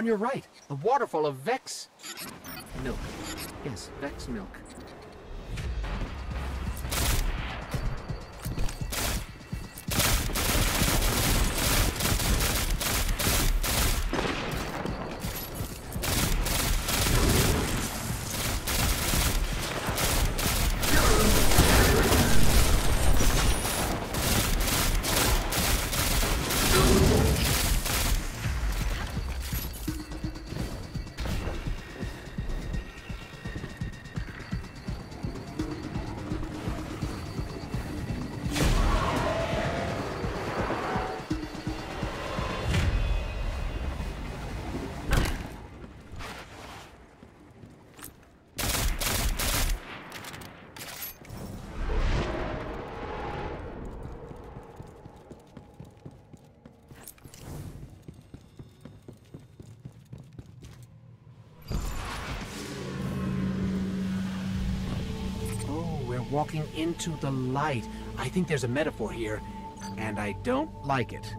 On your right, the waterfall of Vex... Milk. Yes, Vex milk. Walking into the light. I think there's a metaphor here, and I don't like it.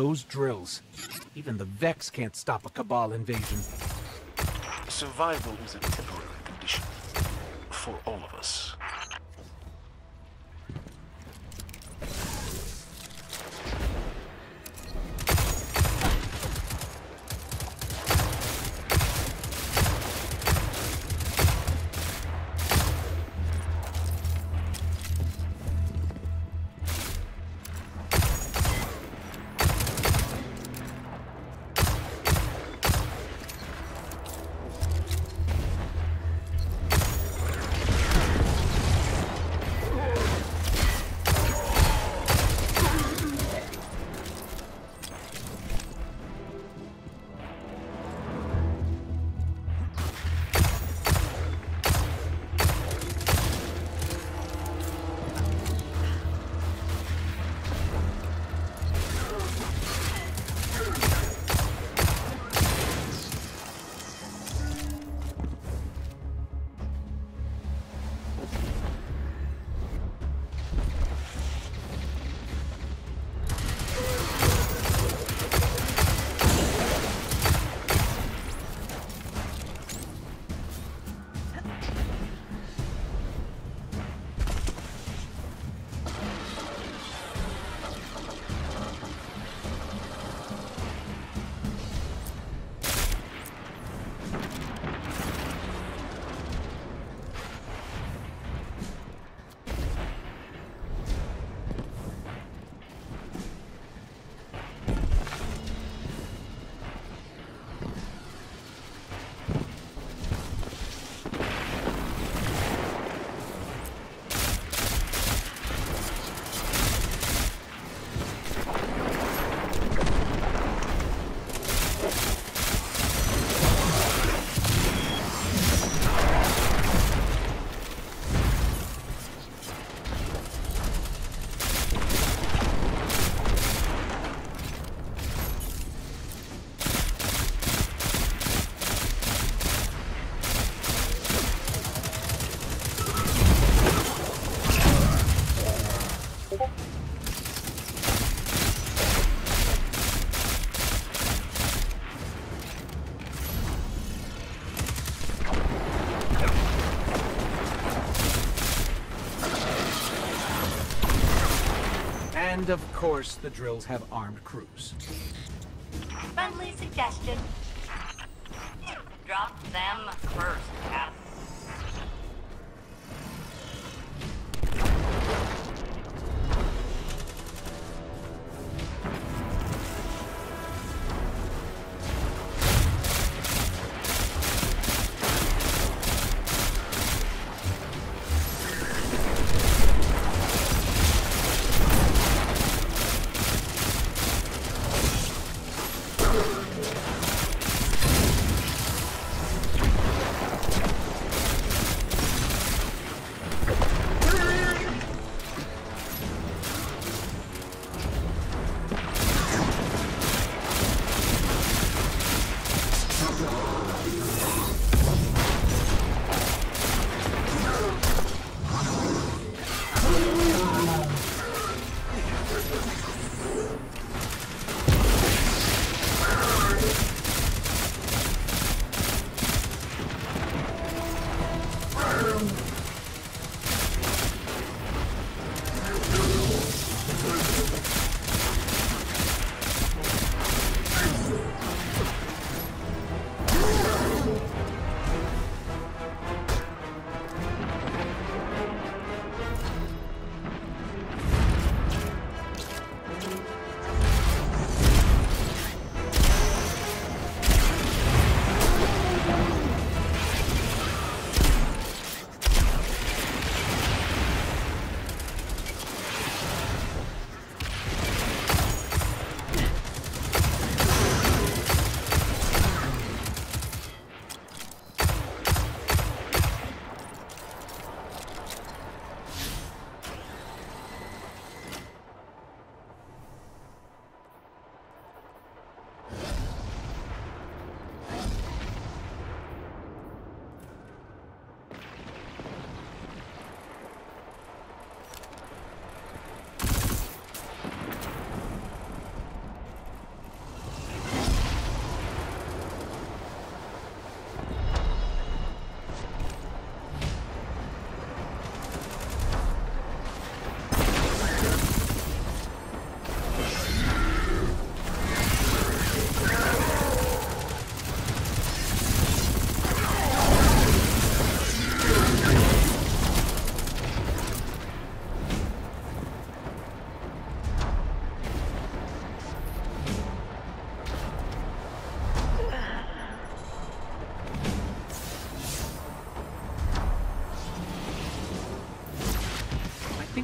Those drills. Even the Vex can't stop a Cabal invasion. Survival is a And of course, the drills have armed crews. Friendly suggestion. Drop them first,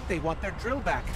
they want their drill back.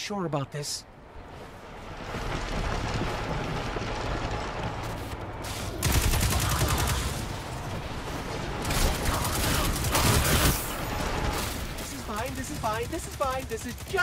Sure about this? This is fine, this is fine, this is fine, this is just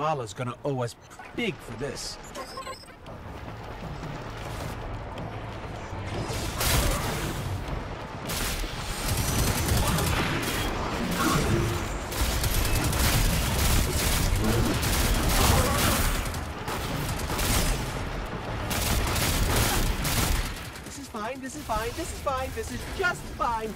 Zavala's gonna owe us big for this. This is fine, this is fine, this is fine, this is just fine.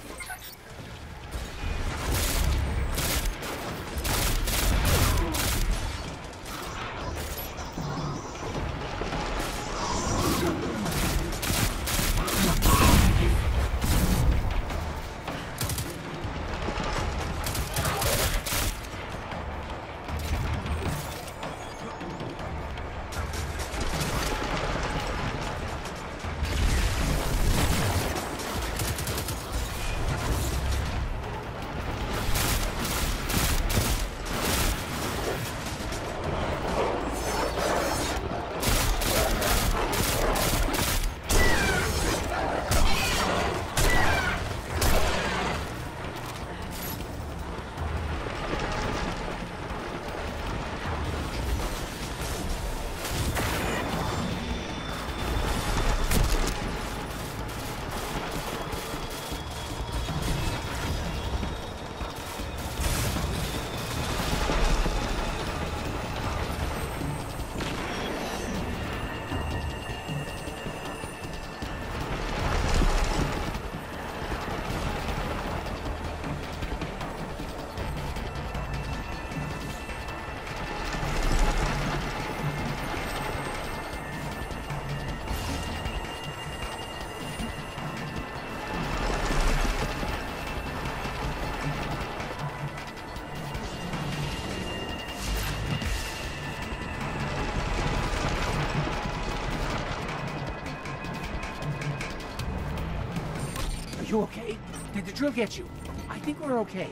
You okay? Did the drill get you? I think we're okay.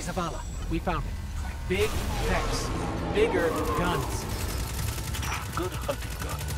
Zavala, we found it. Big Vex. Bigger guns. Good hunting gun.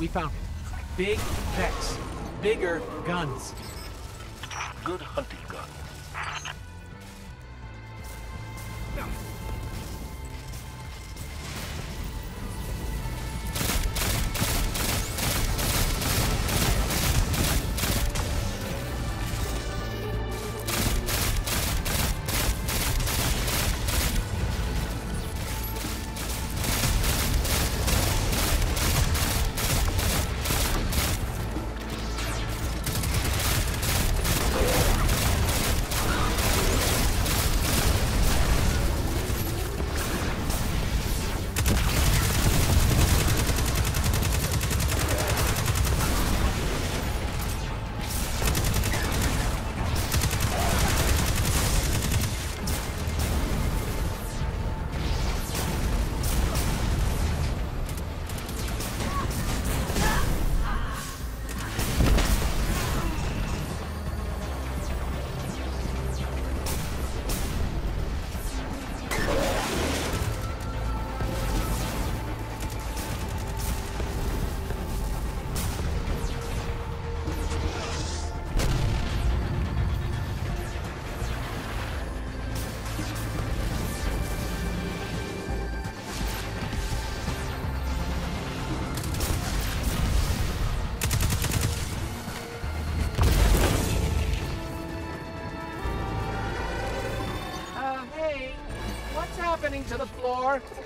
We found it. Big Vex. Bigger guns. Good hunting gun. To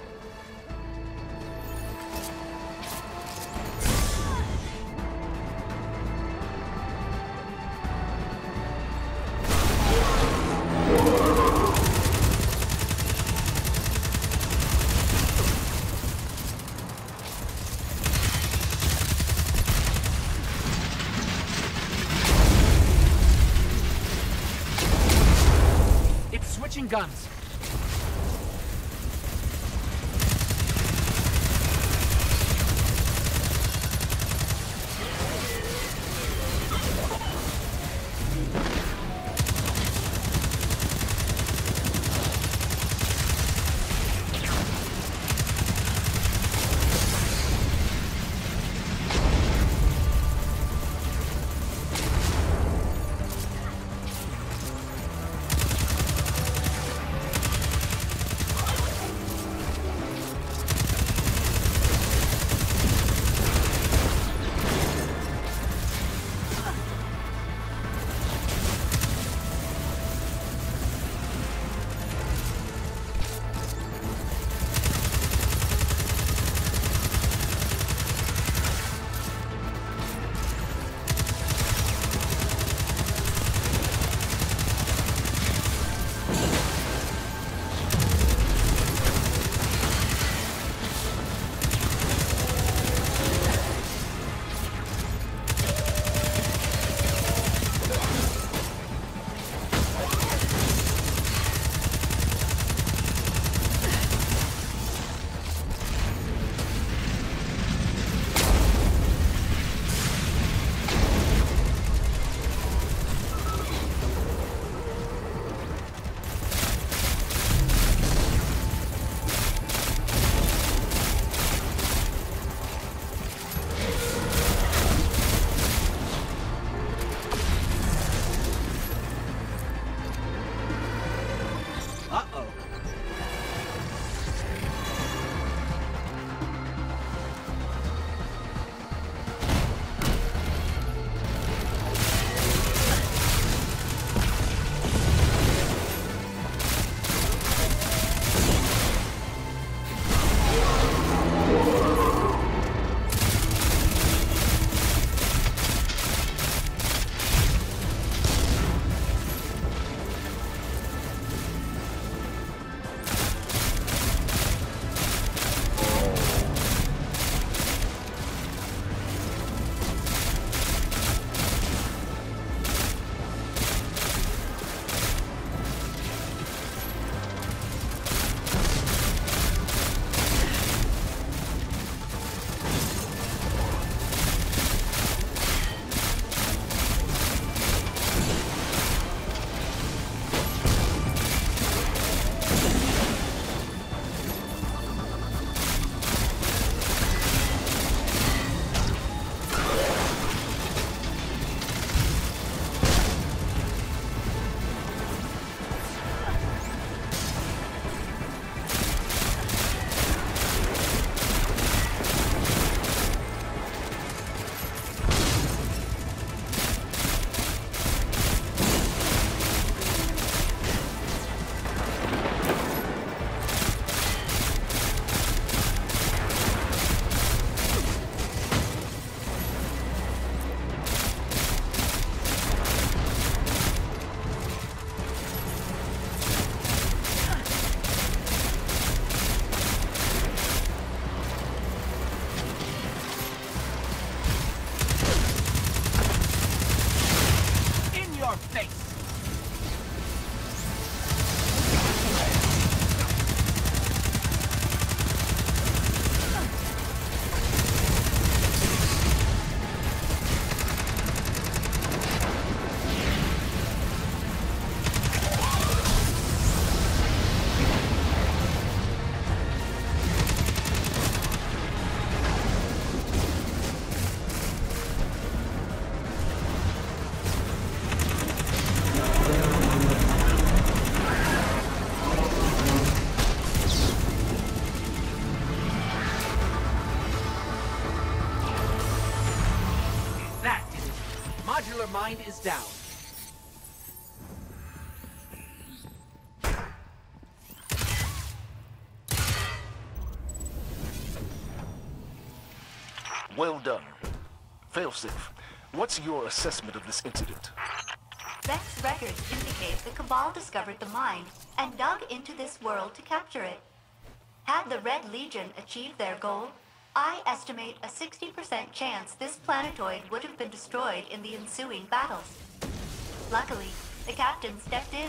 Failsafe, what's your assessment of this incident? Vex records indicate the Cabal discovered the mine and dug into this world to capture it. Had the Red Legion achieved their goal, I estimate a 60% chance this planetoid would have been destroyed in the ensuing battles. Luckily, the captain stepped in